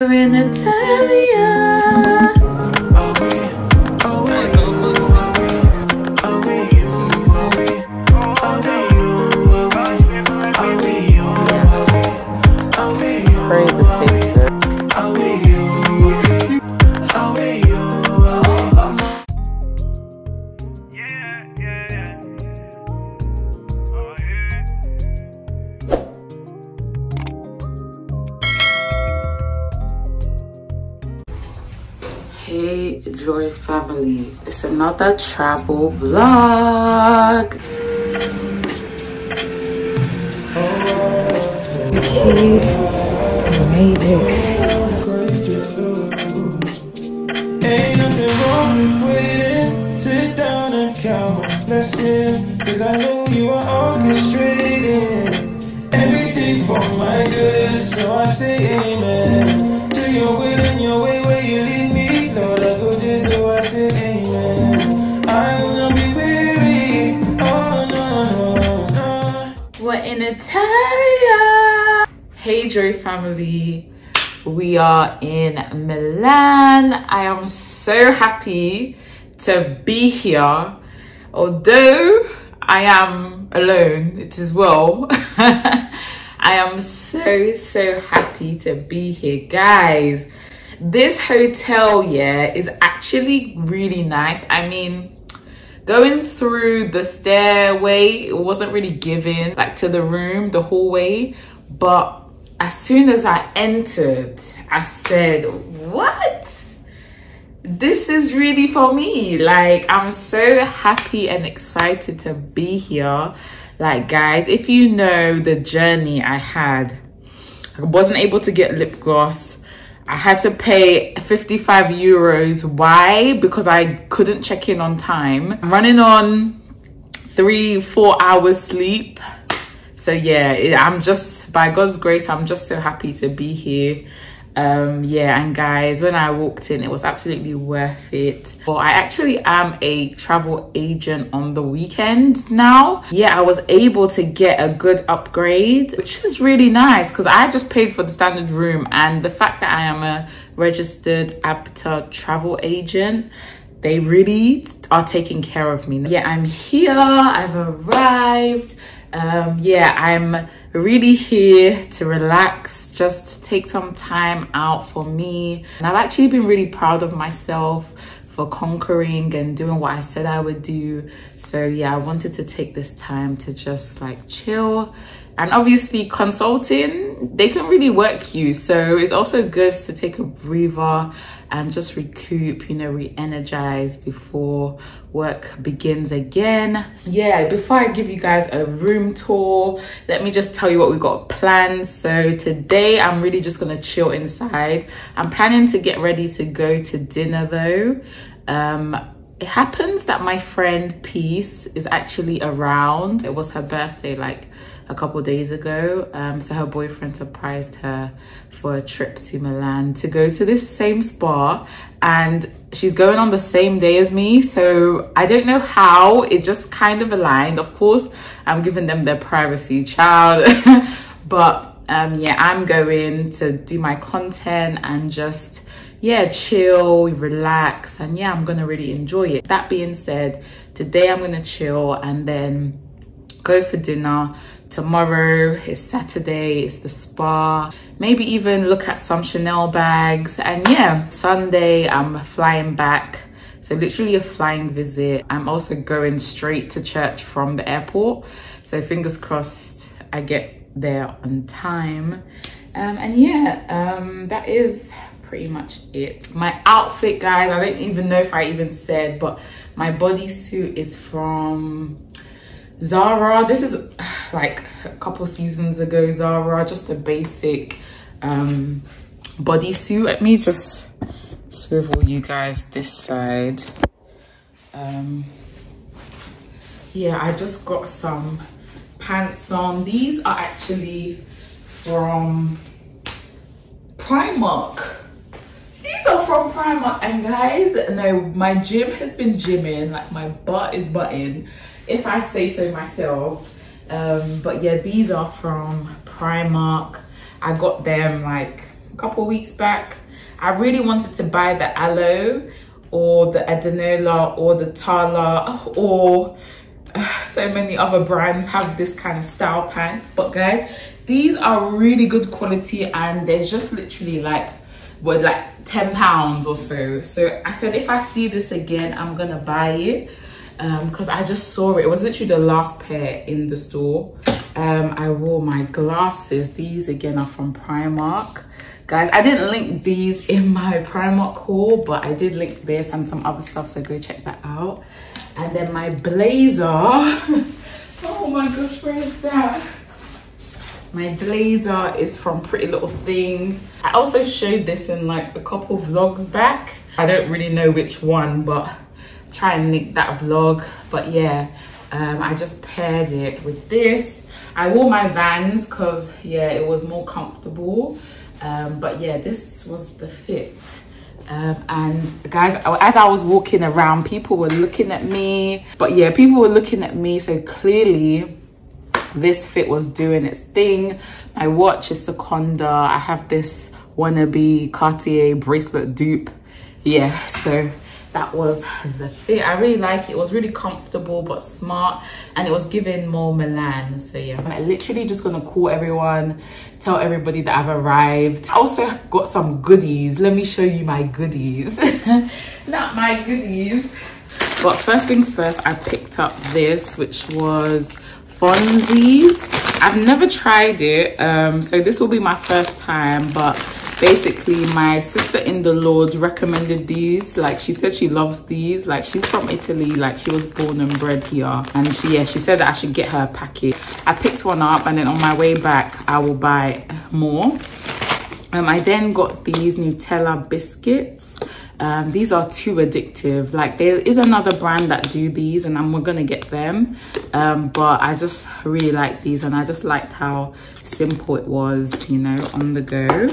in Italia. Another travel vlog. Okay, I made it. Ain't nothing wrong with waiting. Sit down and count my blessings. Cause I know you are orchestrating everything for my good. So I say We're Italia. Hey Joy family, we are in Milan. I am so happy to be here. Although I am alone, it is well. I am so, so happy to be here. Guys, this hotel, yeah, is actually really nice. I mean, going through the stairway it wasn't really given like to the room the hallway. But as soon as i entered i said what? This is really for me. Like i'm so happy and excited to be here. Like guys if you know the journey i had i wasn't able to get lip gloss I had to pay 55 euros. Why? Because I couldn't check in on time. I'm running on three, four hours sleep. So yeah, I'm just, by God's grace, I'm just so happy to be here. Um, yeah, and guys, when I walked in, it was absolutely worth it. Well, I actually am a travel agent on the weekends now. Yeah, I was able to get a good upgrade, which is really nice because I just paid for the standard room and the fact that I am a registered ABTA travel agent, they really are taking care of me. Yeah, I'm here, I've arrived. Um, yeah, I'm really here to relax, just take some time out for me. And I've actually been really proud of myself for conquering and doing what I said I would do. So yeah, I wanted to take this time to just like chill. And obviously consulting, they can really work you. So it's also good to take a breather and just recoup, you know, re-energize before work begins again. Yeah, before I give you guys a room tour, let me just tell you what we got planned. So today I'm really just gonna chill inside. I'm planning to get ready to go to dinner though. Um, it happens that my friend Peace is actually around. It was her birthday like a couple days ago. Um, so her boyfriend surprised her for a trip to Milan to go to this same spa and she's going on the same day as me. So I don't know how it just kind of aligned. Of course, I'm giving them their privacy child, but um, yeah, I'm going to do my content and just yeah, chill, relax, and yeah, I'm gonna really enjoy it. That being said, today I'm gonna chill and then go for dinner. Tomorrow is Saturday, it's the spa. Maybe even look at some Chanel bags. And yeah, Sunday I'm flying back. So literally a flying visit. I'm also going straight to church from the airport. So fingers crossed I get there on time. Um, and yeah, um, that is pretty much it. My outfit, guys, I don't even know if I even said, but my bodysuit is from Zara. This is like a couple seasons ago, Zara, just a basic um, bodysuit. Let me just swivel you guys this side. Um, yeah, I just got some pants on. These are actually from Primark. These are from Primark and guys, no, my gym has been gymming, like my butt is butting, if I say so myself. Um, but yeah, these are from Primark. I got them like a couple weeks back. I really wanted to buy the Alo or the Adanola or the tala or uh, so many other brands have this kind of style pants. But guys, these are really good quality and they're just literally like what like 10 pounds or so. So I said if I see this again, I'm gonna buy it because um, I just saw it. It was literally the last pair in the store. Um, I wore my glasses. These again are from Primark. Guys, I didn't link these in my Primark haul, but I did link this and some other stuff, so go check that out. And then my blazer. oh my gosh, where is that? My blazer is from Pretty Little Thing. I also showed this in like a couple vlogs back. I don't really know which one, but try and link that vlog. But yeah, um, I just paired it with this. I wore my Vans because yeah, it was more comfortable. Um, but yeah, this was the fit. Um, and guys, as I was walking around, people were looking at me. But yeah, people were looking at me. So clearly this fit was doing its thing. My watch is Sekonda. I have this wannabe Cartier bracelet dupe. Yeah, so that was the fit i really like it. It was really comfortable but smart and it was giving more milan. So yeah. I'm literally just gonna call everyone tell everybody that i've arrived. I also got some goodies. Let me show you my goodies. Not my goodies. But first things first i picked up this which was Fonzies. I've never tried it, um, so this will be my first time, but basically my sister in the Lord recommended these. Like she said she loves these. Like she's from Italy, like she was born and bred here. And she, yeah, she said that I should get her a packet. I picked one up and then on my way back, I will buy more. Um, I then got these Nutella biscuits. Um, these are too addictive. Like there is another brand that do these and I'm gonna get them. Um, but I just really like these and I just liked how simple it was, you know, on the go.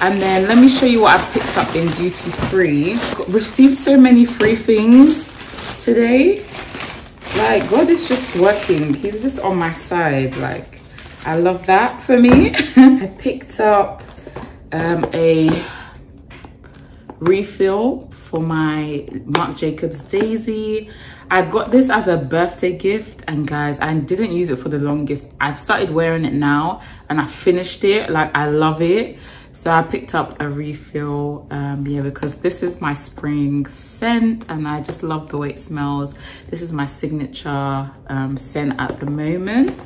And then let me show you what I picked up in duty free. Received so many free things today. Like God is just working. He's just on my side. Like I love that for me. I picked up um, a refill for my Marc Jacobs Daisy. I got this as a birthday gift and guys, I didn't use it for the longest. I've started wearing it now and I finished it. Like I love it. So I picked up a refill, um, yeah, because this is my spring scent and I just love the way it smells. This is my signature um, scent at the moment.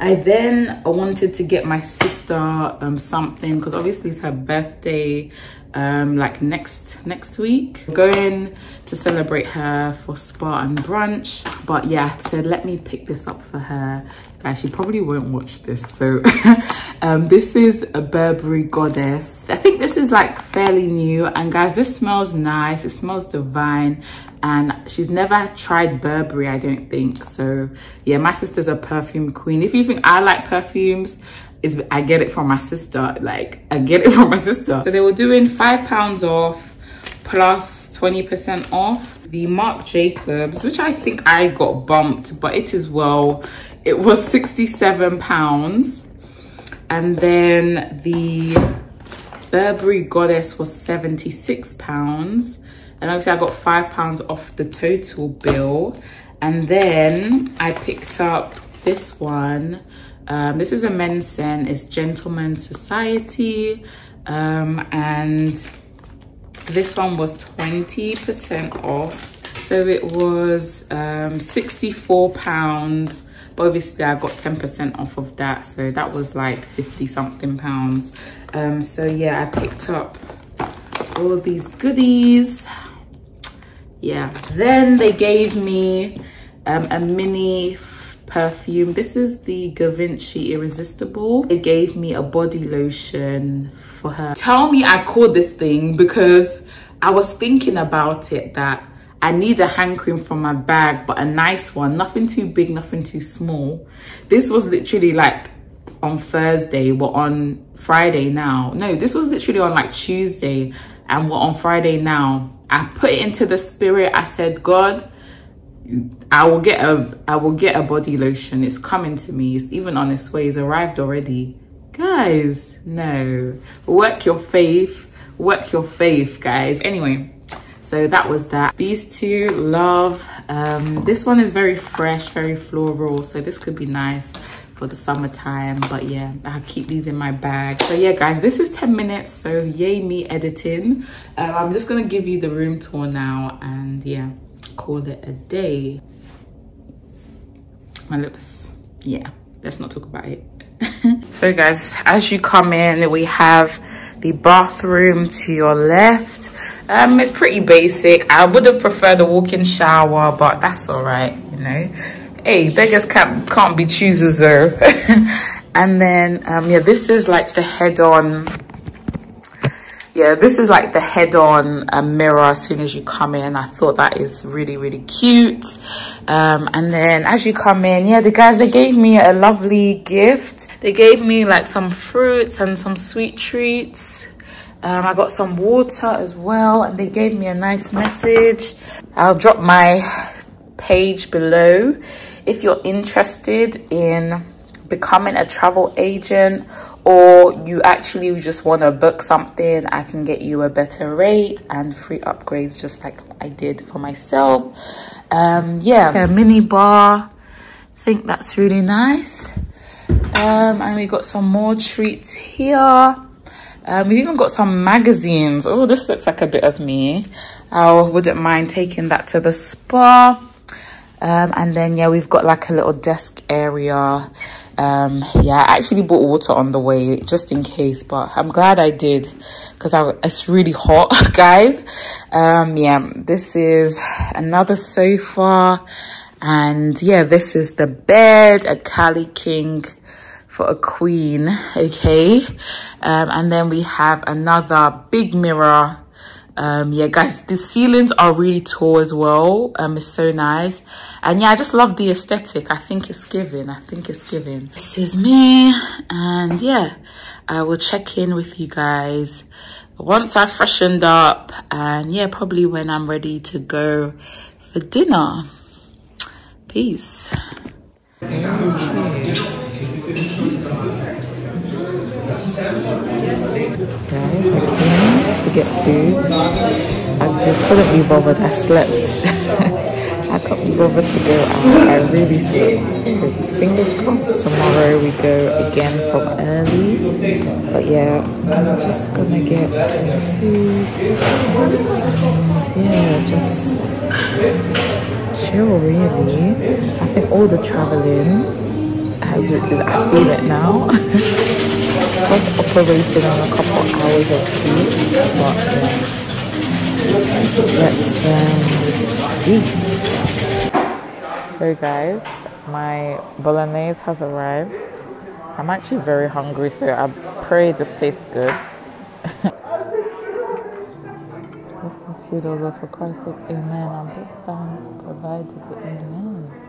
I then wanted to get my sister um, something because obviously it's her birthday um, like next next week. going to celebrate her for spa and brunch. But yeah, I said let me pick this up for her. Guys, she probably won't watch this. So um, this is a Burberry Goddess. I think this is like fairly new and guys, this smells nice. It smells divine and she's never tried Burberry, I don't think. So yeah, my sister's a perfume queen. If you think I like perfumes, is I get it from my sister. Like I get it from my sister. So they were doing five pounds off plus 20% off. The Marc Jacobs, which I think I got bumped, but it is well, it was 67 pounds. And then the Burberry Goddess was 76 pounds and obviously I got five pounds off the total bill. And then I picked up this one. Um, this is a men's scent. It's Gentleman Society. Um, and this one was 20 percent off. So it was um, 64 pounds but obviously I got 10% off of that so that was like 50 something pounds. Um, so yeah I picked up all these goodies. Yeah then they gave me um, a mini perfume. This is the Givenchy Irresistible. It gave me a body lotion for her. Tell me I called this thing because I was thinking about it that I need a hand cream from my bag but a nice one nothing too big nothing too small this was literally like on Thursday we're on Friday now no this was literally on like Tuesday and we're on Friday now I put it into the spirit. I said, God, I will get a I will get a body lotion. It's coming to me. It's even on its way. It's arrived already. Guys, no. Work your faith. Work your faith, guys. Anyway, so that was that. These two, love. Um, this one is very fresh, very floral. So this could be nice for the summertime but yeah i'll keep these in my bag so yeah guys this is 10 minutes so yay me editing um, i'm just gonna give you the room tour now and yeah call it a day my lips yeah let's not talk about it so guys as you come in we have the bathroom to your left um it's pretty basic. I would have preferred a walk-in shower but that's all right you know. Hey beggars can't can't be choosers though. And then um yeah this is like the head-on yeah this is like the head-on uh, mirror as soon as you come in. I thought that is really really cute. Um and then as you come in yeah the guys they gave me a lovely gift. They gave me like some fruits and some sweet treats um, I got some water as well and they gave me a nice message. I'll drop my page below if you're interested in becoming a travel agent or you actually just want to book something. I can get you a better rate and free upgrades just like i did for myself. Um yeah. A mini bar. I think that's really nice. Um and we got some more treats here um, we've even got some magazines. Oh this looks like a bit of me. I wouldn't mind taking that to the spa. Um, and then yeah we've got like a little desk area. Um, yeah i actually bought water on the way just in case but i'm glad i did because it's really hot guys. Um, yeah this is another sofa. And yeah this is the bed a cali king for a queen okay? Um, and then we have another big mirror. Um yeah guys the ceilings are really tall as well. Um it's so nice. And yeah i just love the aesthetic. I think it's giving. I think it's giving. This is me. And yeah i will check in with you guys once i've freshened up. And yeah probably when i'm ready to go for dinner. Peace guys i came to get food. I couldn't be bothered i slept. I couldn't be bothered to go out. I really slept. So fingers crossed tomorrow we go again from early. But yeah i'm just gonna get some food. And yeah just chill really. I think all the traveling has i feel it now was operating on a couple hours of sleep? But let's um, eat so guys my bolognese has arrived. I'm actually very hungry so i pray this tastes good. This food, O for Christ's sake, amen. And this stands provided, amen.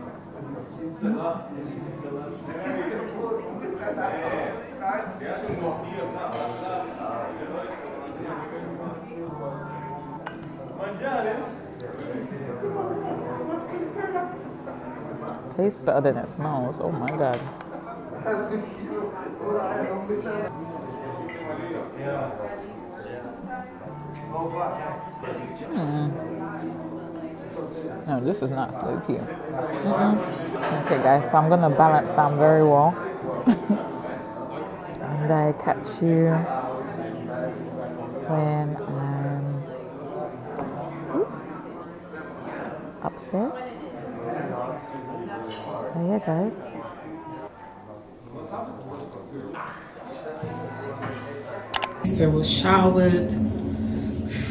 Tastes better than it smells. Oh my god. Mm. No, this is not smoky. Mm-mm. Okay, guys, so I'm gonna balance some very well. and I catch you when I'm upstairs. So yeah, guys. So we're showered,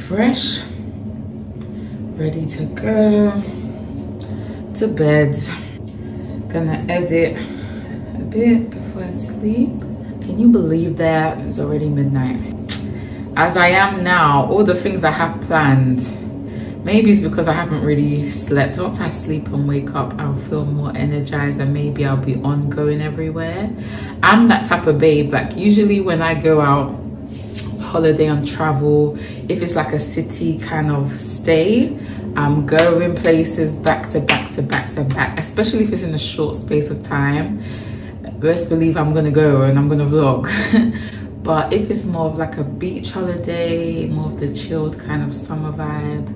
fresh, ready to go to bed. Gonna edit a bit before I sleep. Can you believe that it's already midnight? As I am now, all the things I have planned, maybe it's because I haven't really slept. Once I sleep and wake up, I'll feel more energized and maybe I'll be on going everywhere. I'm that type of babe, like usually when I go out, holiday and travel if it's like a city kind of stay i'm going places back to back to back to back especially if it's in a short space of time best believe I'm gonna go and I'm gonna vlog. but if it's more of like a beach holiday, more of the chilled kind of summer vibe,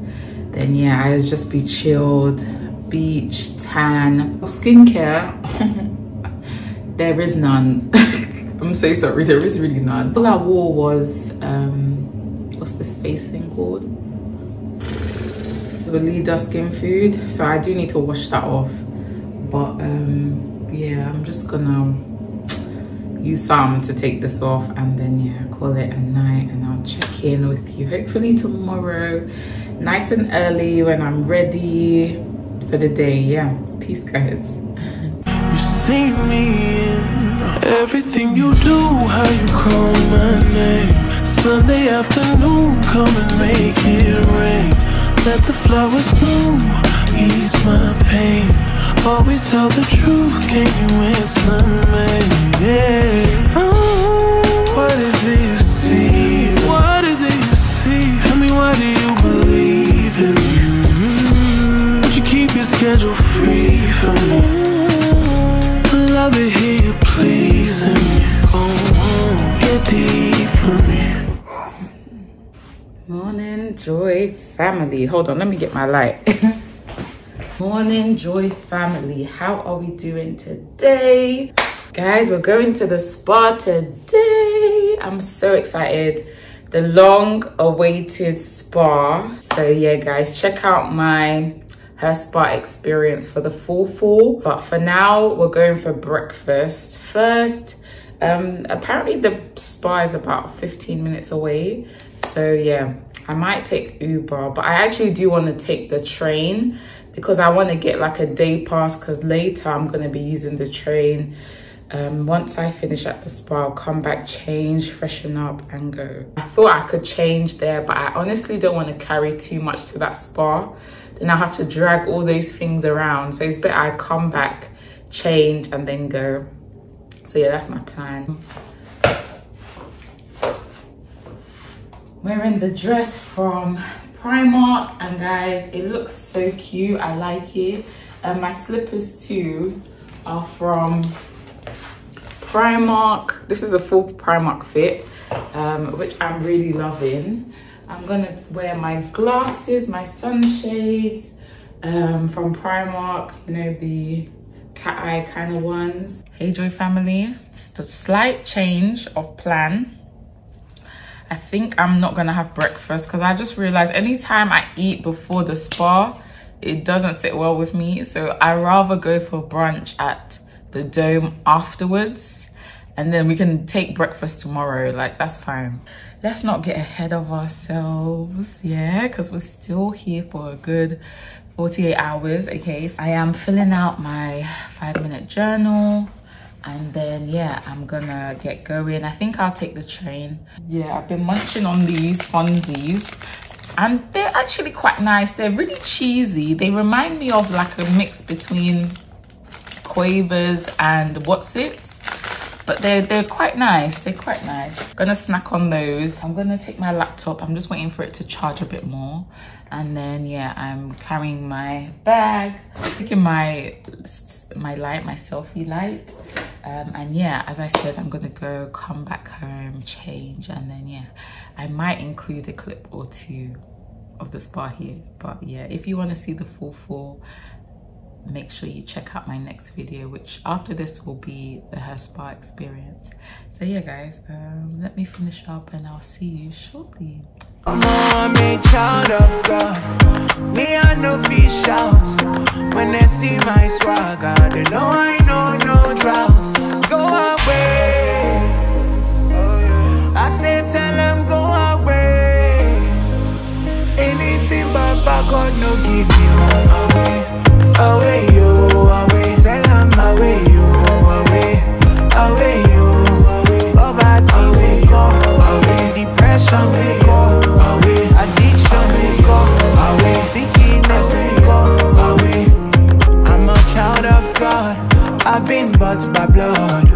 then yeah, I'll just be chilled, beach, tan. Or skincare, there is none. I'm so sorry, there is really none. All I wore was, um, what's this face thing called? Weleda Skin Food. So I do need to wash that off. But um, yeah, I'm just gonna use some to take this off and then yeah, call it a night and I'll check in with you hopefully tomorrow, nice and early when I'm ready for the day. Yeah, peace guys. Everything you do, how you call my name. Sunday afternoon, come and make it rain. Let the flowers bloom, ease my pain. Always tell the truth, can you answer me? Yeah. Oh, what is it Joy family. Hold on, let me get my light. Morning Joy family. How are we doing today? Guys, we're going to the spa today. I'm so excited. The long awaited spa. So yeah, guys, check out my her spa experience for the full full. But for now, we're going for breakfast. First, um, apparently the spa is about 15 minutes away. So yeah, I might take Uber, but I actually do want to take the train because I want to get like a day pass because later I'm going to be using the train. Um, once I finish at the spa, I'll come back, change, freshen up and go. I thought I could change there, but I honestly don't want to carry too much to that spa. Then I have to drag all those things around. So it's better I come back, change and then go. So yeah, that's my plan. Wearing the dress from Primark and guys, it looks so cute. I like it. And my slippers too are from Primark. This is a full Primark fit, um, which I'm really loving. I'm gonna wear my glasses, my sunshades um, from Primark, you know, the cat eye kind of ones. Hey Joy family, just a slight change of plan. I think I'm not gonna have breakfast because I just realized anytime I eat before the spa, it doesn't sit well with me. So I rather go for brunch at the dome afterwards and then we can take breakfast tomorrow. Like that's fine. Let's not get ahead of ourselves yeah because we're still here for a good 48 hours okay? So i am filling out my five minute journal and then yeah i'm gonna get going. I think i'll take the train. Yeah i've been munching on these Fonzies. And they're actually quite nice. They're really cheesy. They remind me of like a mix between quavers and what's it? But they're they're quite nice. They're quite nice. Gonna snack on those. I'm gonna take my laptop. I'm just waiting for it to charge a bit more. And then yeah i'm carrying my bag. Taking my my light my selfie light. Um, and yeah as i said i'm gonna go come back home change and then yeah i might include a clip or two of the spa here. But yeah if you want to see the full full make sure you check out my next video which after this will be the hair spa experience. So yeah guys um, let me finish up and i'll see you shortly I'm a child of God. Me, I know fish out. When they see my swagger, they know I know no drought. Go away. I say, tell them go away. Anything but God, no give I've by blood.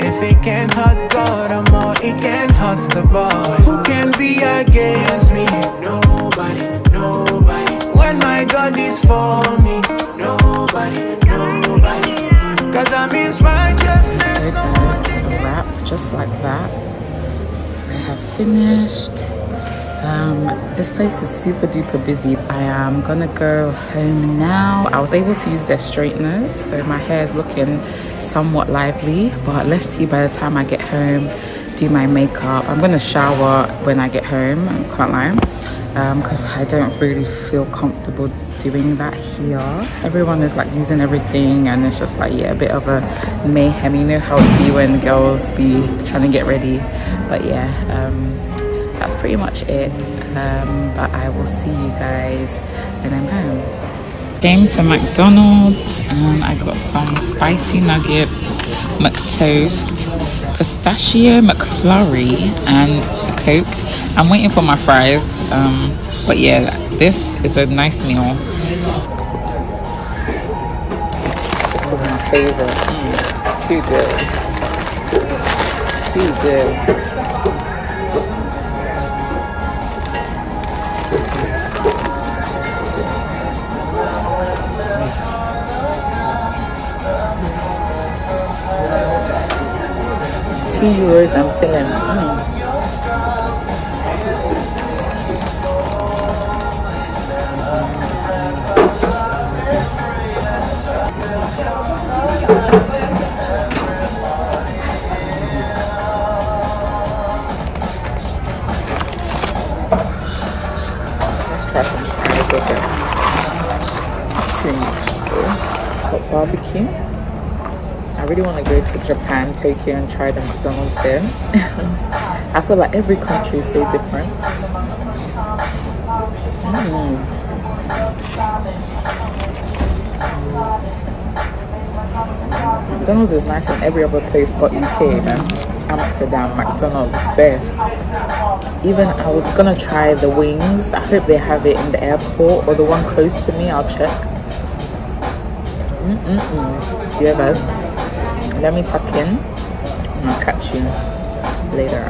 If it can't hurt God, I'm it can't hurt the boy. Who can be against me? Nobody, nobody. When my God is for me, nobody, nobody. Cause that means righteousness. So guys, it's a wrap, just like that. I have finished. Um, this place is super duper busy. I am gonna go home now. I was able to use their straighteners, so my hair is looking somewhat lively, but let's see by the time I get home, do my makeup. I'm gonna shower when I get home, I can't lie, because I don't really feel comfortable doing that here. Everyone is like using everything and it's just like, yeah, a bit of a mayhem. You know how it be when girls be trying to get ready. But yeah, um, that's pretty much it. Um, but i will see you guys when i'm home. Came to mcdonald's and i got some spicy nuggets mctoast pistachio mcflurry and a coke. I'm waiting for my fries um, but yeah this is a nice meal. This is my favorite. Mm, too good. Too good I'm feeling. Mm. Really want to go to Japan, Tokyo, and try the McDonald's there. I feel like every country is so different. Mm. McDonald's is nice in every other place but UK, man. Amsterdam, McDonald's best. Even I was gonna try the wings. I hope they have it in the airport or the one close to me. I'll check. Mm-mm-mm. Yeah, guys let me tuck in and I'll catch you later.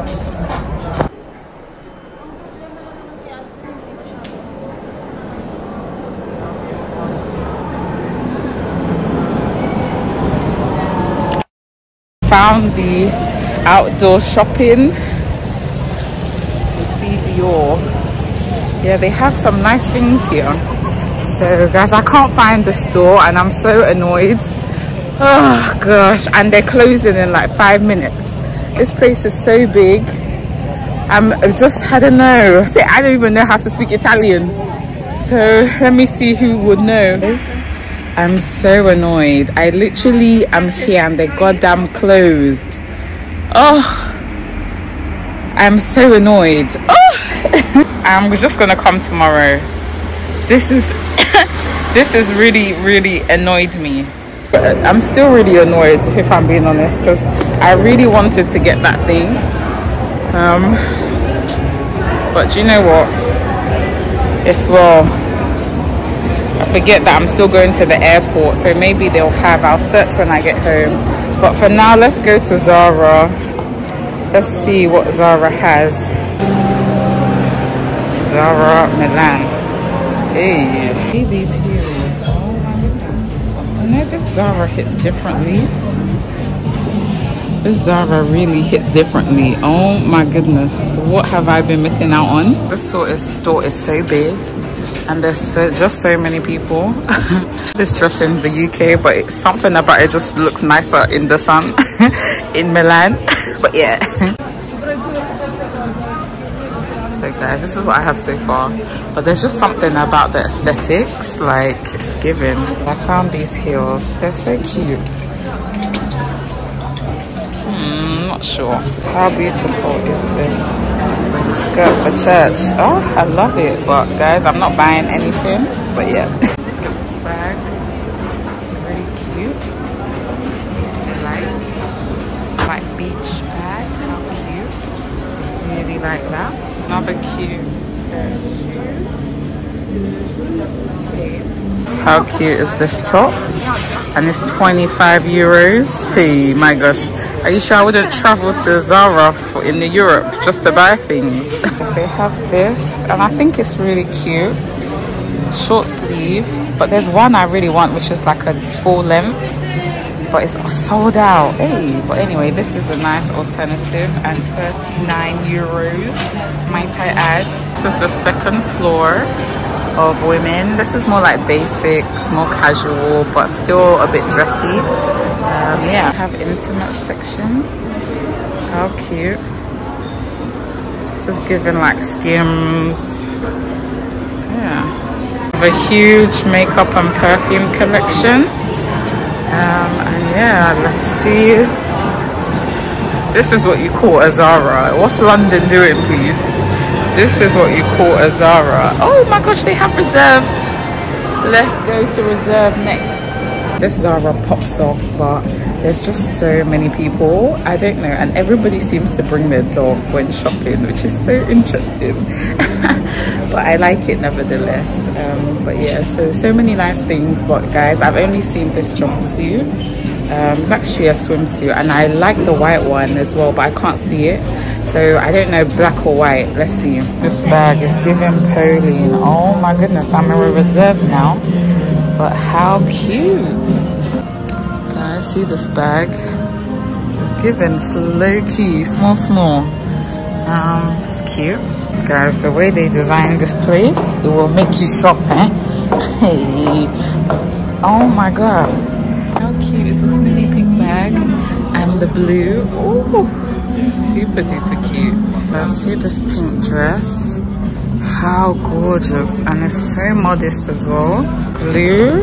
Found the outdoor shopping. You see Dior. Yeah, they have some nice things here. So guys, I can't find the store and I'm so annoyed oh gosh. And they're closing in like five minutes. This place is so big. I'm just i don't know i don't even know how to speak italian. So let me see who would know. I'm so annoyed. I literally am here and they're goddamn closed. Oh i'm so annoyed. Oh. I'm just gonna come tomorrow. This is this is really really annoyed me but I'm still really annoyed if I'm being honest because I really wanted to get that thing. Um but you know what? It's well I forget that I'm still going to the airport so maybe they'll have I'll search when I get home. But for now let's go to Zara. Let's see what Zara has. Zara Milan. Hey this Zara hits differently. This Zara really hits differently. Oh my goodness. What have I been missing out on? This sort of store is so big and there's so, just so many people. This dress in the UK but it's something about it just looks nicer in the sun in Milan. But yeah so guys this is what I have so far. But there's just something about the aesthetics like it's given I found these heels. They're so cute. Hmm, not sure. How beautiful is this? Skirt for church. Oh I love it. But guys I'm not buying anything but yeah shoes how cute is this top? And it's 25 euros. Hey my gosh. Are you sure i wouldn't travel to zara in europe just to buy things? They have this and i think it's really cute. Short sleeve but there's one i really want which is like a full length but it's sold out. Hey, but anyway, this is a nice alternative and 39 euros, might I add. This is the second floor of women. This is more like basics, more casual, but still a bit dressy. Um, yeah, have intimate section. How cute. This is given like skims. Yeah. Have a huge makeup and perfume collection. Um, and yeah, let's see. This is what you call a Zara. What's London doing, please? This is what you call a Zara. Oh my gosh, they have reserved. Let's go to reserve next. This Zara pops off, but there's just so many people. I don't know, and everybody seems to bring their dog when shopping, which is so interesting. but I like it nevertheless. Um, but yeah, so so many nice things. But guys, I've only seen this jumpsuit. Um, it's actually a swimsuit, and I like the white one as well, but I can't see it. So I don't know black or white. Let's see. This bag is giving Polène. Oh my goodness, I'm in a reserve now. But how cute. Guys, see this bag? It's given low key, small, small. Um, it's cute. Guys, the way they designed this place, it will make you shop, eh? Hey. Oh my god. How cute is this mini pink bag? And the blue. Ooh, super duper cute. I see this pink dress. How gorgeous. And it's so modest as well. Blue.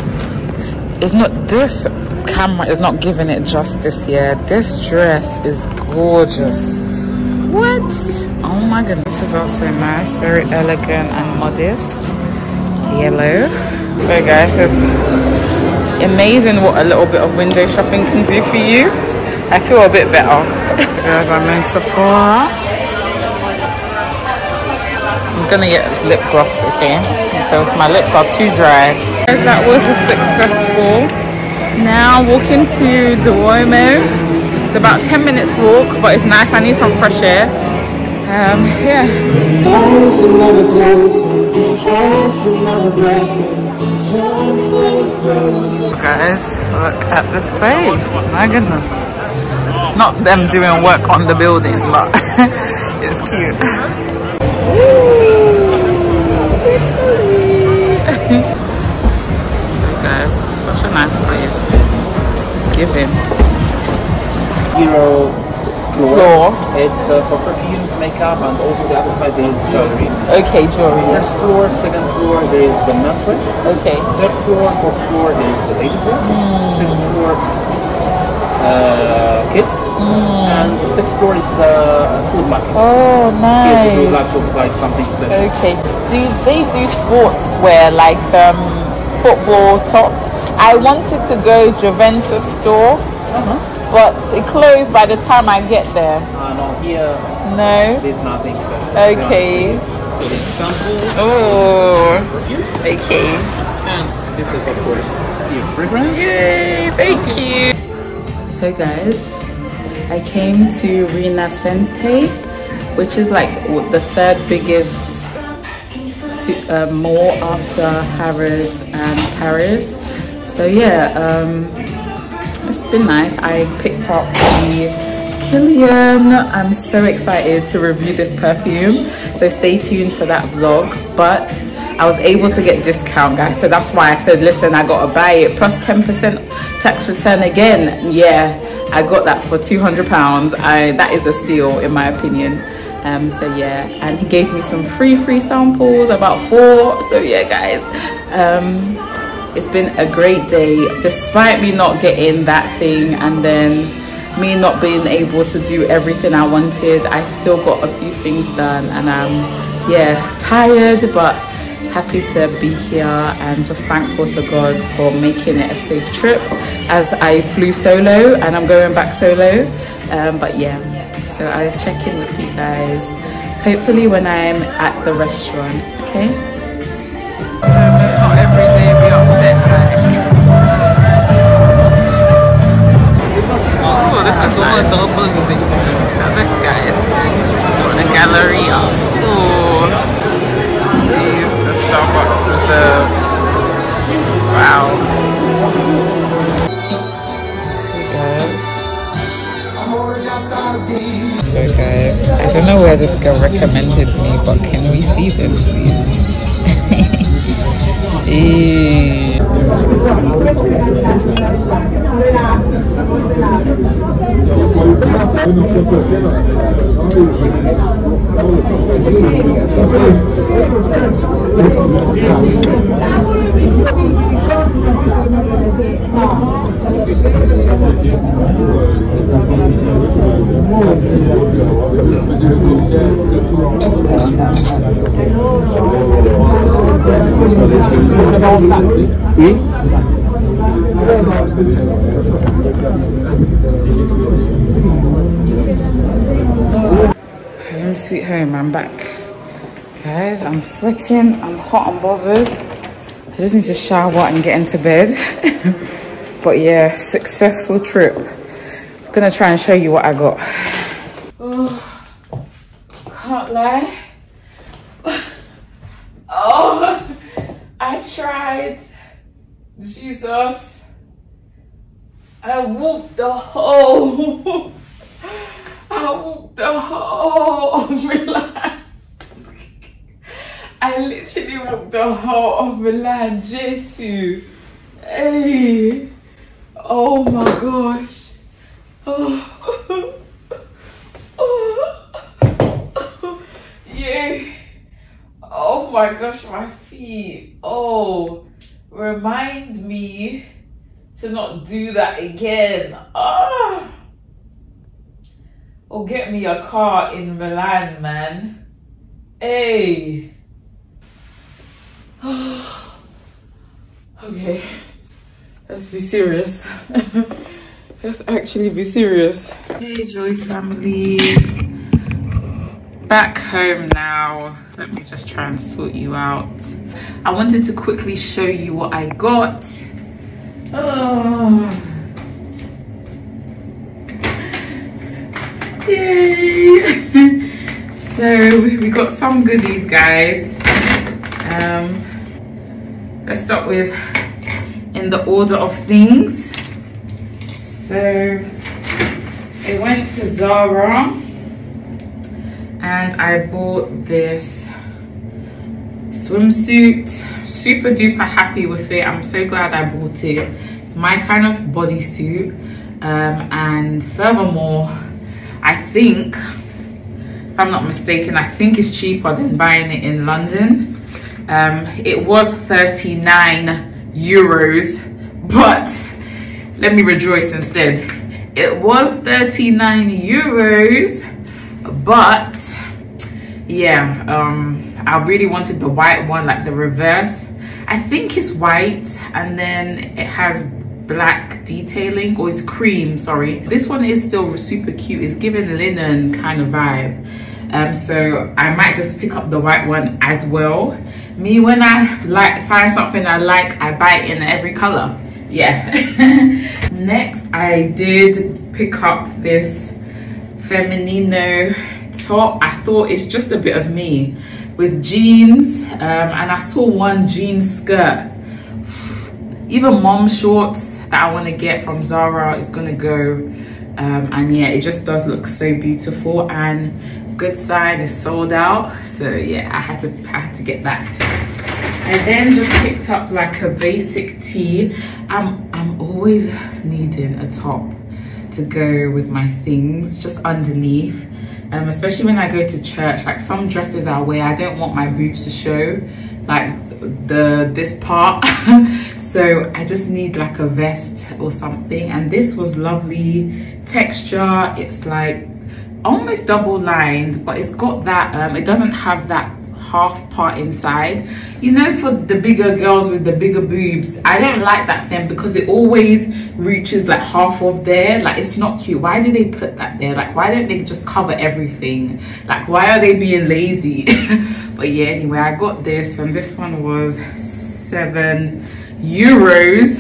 It's not, this camera is not giving it justice here. This dress is gorgeous. What? Oh my goodness. This is also nice. Very elegant and modest. Yellow. So guys, it's amazing what a little bit of window shopping can do for you. I feel a bit better. Guys, I'm in Sephora. I'm gonna get lip gloss, okay? Because my lips are too dry. Guys, that was a successful. Now walking to Duomo. It's about 10 minutes walk, but it's nice. I need some fresh air. Um, yeah. Guys, look at this place. My goodness. Not them doing work on the building, but it's cute. Italy. so guys, such a nice place. It's giving. Hero floor. Floor. It's uh, for perfumes, makeup, and also the other side there is jewelry. Okay, jewelry. First floor, second floor, there is the menswear. Okay. Third floor, fourth floor is the ladies' wear. Fifth floor, uh, kids. And the sixth floor, it's uh, food market. Oh, Kids who would nice. like to buy something special. Okay. Do they do sportswear like um, football top? I wanted to go Juventus store, Uh-huh. But it closed by the time I get there. Uh, no, here No. there's nothing special. to be honest Okay. with. It is samples, Oh. perfumes, Okay. and this is of course your fragrance. Yay! Thank you. So guys, I came to Rinascente, which is like the third biggest uh, mall after Harrods and Paris. So yeah, um, it's been nice. I picked up the Kilian. I'm so excited to review this perfume. So stay tuned for that vlog. But I was able to get discount, guys. So that's why I said, listen, I gotta buy it plus 10% tax return again. Yeah, I got that for 200 pounds. I that is a steal in my opinion. Um, so yeah, and he gave me some free free samples, about four. So yeah, guys. Um, it's been a great day despite me not getting that thing and then me not being able to do everything I wanted I still got a few things done and I'm yeah tired but happy to be here and just thankful to God for making it a safe trip as I flew solo and I'm going back solo. Um, but yeah so I'll check in with you guys hopefully when I'm at the restaurant okay Azula Double Movie. Other skies. The Galleria. Ooh. See the Starbucks reserve. Wow. So guys. I don't know where this girl recommended me, but can we see this please? Ew. Eh. E Home sweet home, I'm back. Guys, I'm sweating, I'm hot and bothered. I just need to shower and get into bed. but yeah, successful trip. Gonna try and show you what I got. Oh, can't lie. Oh, I tried. Jesus. I walked the whole. I walked the whole of Milan. I literally walked the whole of Milan, Jesus. Hey. Oh my gosh. Oh. Oh. Yeah. Oh my gosh, my feet. Oh. Remind me to not do that again. Ah or get me a car in Milan, man. Hey. okay, let's be serious. let's actually be serious. Hey, Joy family. Back home now. Let me just try and sort you out. I wanted to quickly show you what I got. Oh. Yay! so we got some goodies, guys. Um, let's start with in the order of things. So I went to Zara and I bought this swimsuit. Super duper happy with it. I'm so glad I bought it. It's my kind of bodysuit. Um, and furthermore, I think, if I'm not mistaken, I think it's cheaper than buying it in London. Um, it was 39 euros, but let me rejoice instead. It was 39 euros, but yeah, um, I really wanted the white one, like the reverse. I think it's white and then it has black detailing or it's cream sorry. This one is still super cute. It's giving linen kind of vibe. Um so i might just pick up the white one as well. Me when i like find something i like i buy it in every color. Yeah. Next i did pick up this feminino top. I thought it's just a bit of me with jeans um, and i saw one jean skirt. Even mom shorts that I want to get from Zara is gonna go. Um, and yeah it just does look so beautiful and good side is sold out. So yeah I had to I had to get that. I then just picked up like a basic tee. I'm I'm always needing a top to go with my things just underneath um, especially when I go to church like some dresses I wear I don't want my boobs to show like the this part. So i just need like a vest or something. And this was lovely texture. It's like almost double lined but it's got that um it doesn't have that half part inside. You know for the bigger girls with the bigger boobs i don't like that thing because it always reaches like half of there like it's not cute. Why do they put that there? Like why don't they just cover everything? Like why are they being lazy? But yeah anyway i got this and this one was seven euros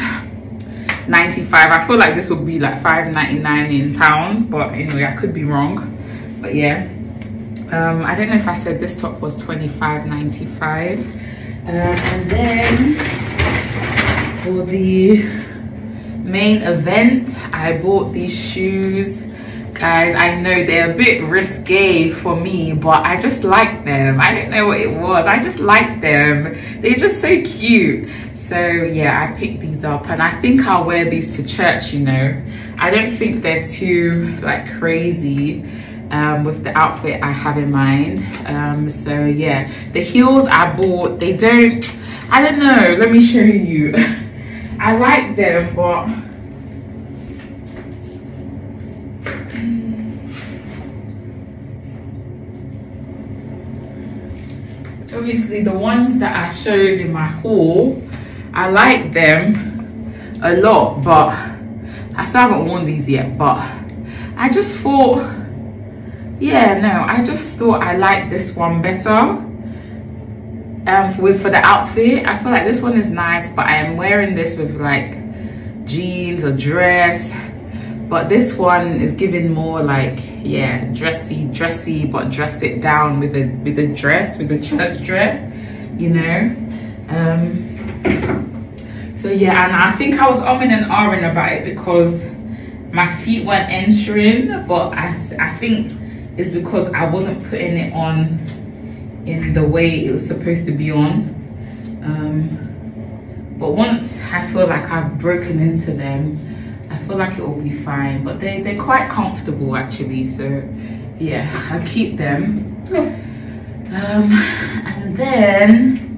95 i feel like this would be like 5.99 in pounds but anyway i could be wrong. But yeah. Um i don't know if i said this top was 25.95 um, and then for the main event. I bought these shoes. Guys i know they're a bit risque for me but i just like them. I don't know what it was. I just like them. They're just so cute. So yeah i picked these up and i think i'll wear these to church you know. I don't think they're too like crazy um, with the outfit i have in mind. Um, so yeah. The heels i bought they don't i don't know. Let me show you i like them but obviously the ones that I showed in my haul, I like them a lot, but I still haven't worn these yet, but I just thought, yeah, no, I just thought I liked this one better. Um, with for the outfit, I feel like this one is nice, but I am wearing this with like jeans or dress. But this one is giving more like yeah dressy dressy but dress it down with a with a dress with a church dress you know? Um so yeah and i think i was umming and ahhing about it because my feet weren't entering but i i think it's because i wasn't putting it on in the way it was supposed to be on um but once i feel like i've broken into them I feel like it will be fine, but they, they're quite comfortable actually. So yeah, I'll keep them. Um, and then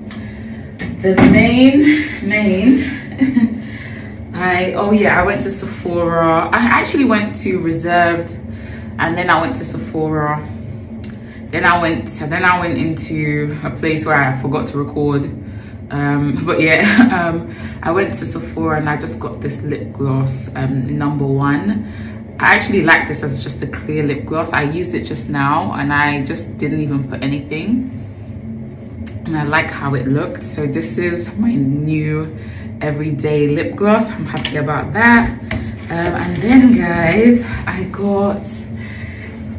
the main, main, I, oh yeah, I went to Sephora. I actually went to Reserved and then I went to Sephora. Then I went, then I went into a place where I forgot to record. Um, but yeah um, I went to Sephora and I just got this lip gloss um, number one. I actually like this as just a clear lip gloss. I used it just now and I just didn't even put anything. And I like how it looked. So this is my new everyday lip gloss. I'm happy about that. Um, and then guys I got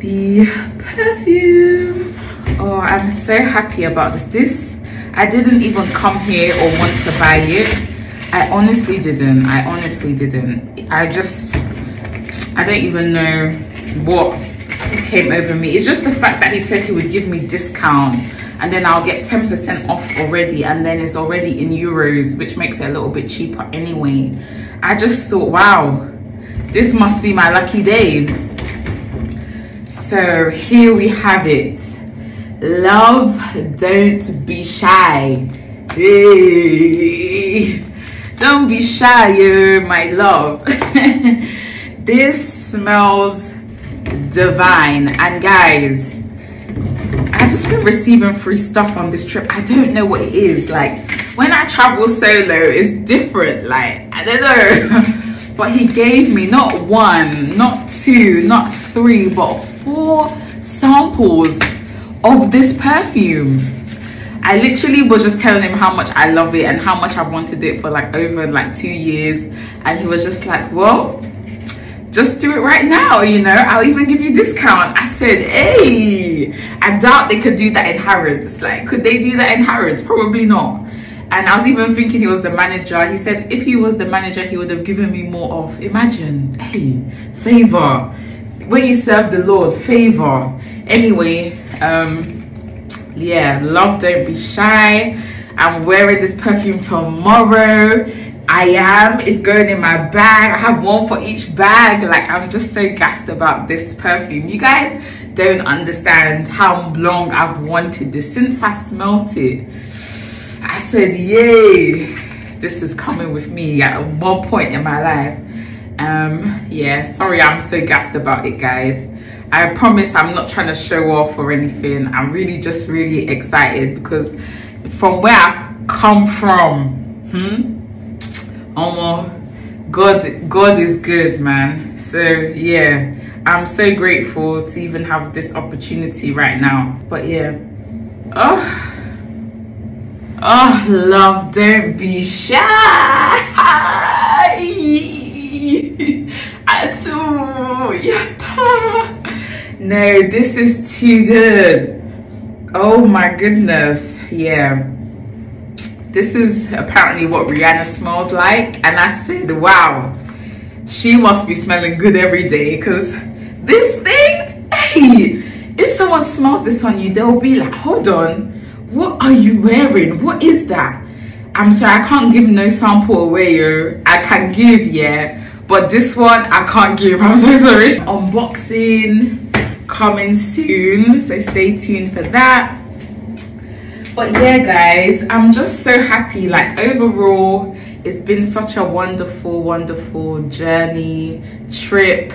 the perfume oh I'm so happy about this this I didn't even come here or want to buy it. I honestly didn't. I honestly didn't. I just, I don't even know what came over me. It's just the fact that he said he would give me discount and then I'll get 10% off already and then it's already in euros, which makes it a little bit cheaper anyway. I just thought, wow, this must be my lucky day. So here we have it. Love don't be shy. Hey. don't be shy you're my love. This smells divine. And guys i just been receiving free stuff on this trip. I don't know what it is. Like when i travel solo it's different. Like i don't know. But he gave me not one not two not three but four samples of this perfume. I literally was just telling him how much I love it and how much I wanted it for like over like two years. And he was just like well just do it right now you know. I'll even give you discount. I said hey I doubt they could do that in Harrods. Like could they do that in Harrods? Probably not. And I was even thinking he was the manager. He said if he was the manager he would have given me more off imagine hey favor when you serve the Lord favor. Anyway um yeah love don't be shy. I'm wearing this perfume tomorrow. I am. It's going in my bag. I have one for each bag. Like i'm just so gassed about this perfume. You guys don't understand how long i've wanted this. Since i smelt it i said yay this is coming with me at one point in my life um yeah sorry i'm so gassed about it guys I promise I'm not trying to show off or anything. I'm really just really excited because from where I've come from, hmm, oh God, God is good, man. So yeah, I'm so grateful to even have this opportunity right now. But yeah, oh, oh, love, don't be shy. No this is too good oh my goodness yeah this is apparently what rihanna smells like and i said wow she must be smelling good every day because this thing, hey, if someone smells this on you, they'll be like, hold on, what are you wearing? What is that? I'm sorry, I can't give no sample away, yo. I can give, yeah, but this one I can't give. I'm so sorry. Unboxing coming soon, so stay tuned for that. But yeah, guys, I'm just so happy. Like overall, it's been such a wonderful, wonderful journey, trip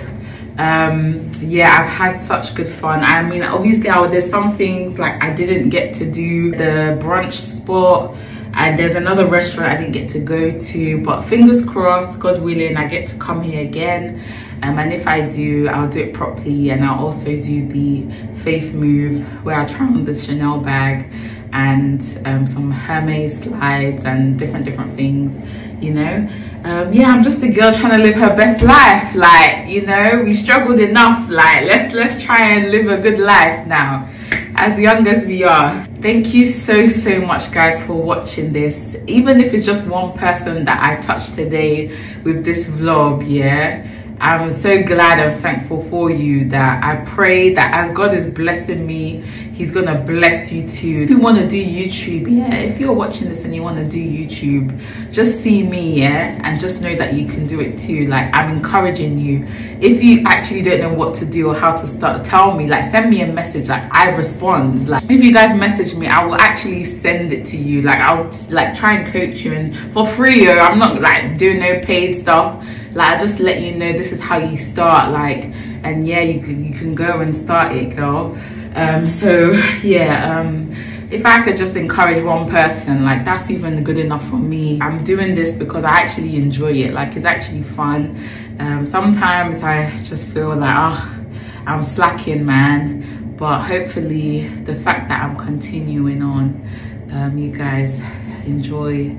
um yeah i've had such good fun i mean obviously I, there's some things like i didn't get to do the brunch spot and there's another restaurant i didn't get to go to but fingers crossed god willing i get to come here again. Um, and if i do i'll do it properly and i'll also do the faith move where i try on the chanel bag and um, some hermes slides and different different things you know? Um, yeah i'm just a girl trying to live her best life like you know? We struggled enough like let's let's try and live a good life now as young as we are thank you so so much guys for watching this. Even if it's just one person that i touched today with this vlog yeah I'm so glad and thankful for you that I pray that as God is blessing me, he's gonna bless you too. If you wanna do YouTube, yeah, if you're watching this and you wanna do YouTube, just see me, yeah, and just know that you can do it too. Like I'm encouraging you. If you actually don't know what to do or how to start, tell me, like send me a message, like I respond. Like if you guys message me, I will actually send it to you. Like I'll like try and coach you and for free, yo. I'm not like doing no paid stuff like I just let you know this is how you start like and yeah you can you can go and start it girl. Um so yeah um if I could just encourage one person like that's even good enough for me. I'm doing this because I actually enjoy it. Like it's actually fun. Um sometimes I just feel like oh I'm slacking man. But hopefully the fact that I'm continuing on um you guys enjoy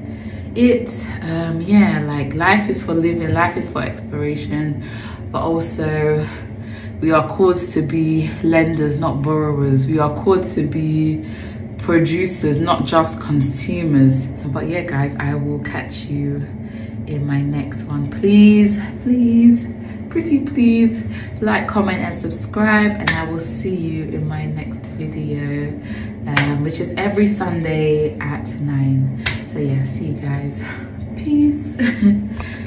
it um yeah like life is for living life is for exploration but also we are called to be lenders not borrowers. We are called to be producers not just consumers. But yeah guys i will catch you in my next one. Please please pretty please like comment and subscribe and i will see you in my next video um, which is every sunday at 9 so yeah see you guys. Peace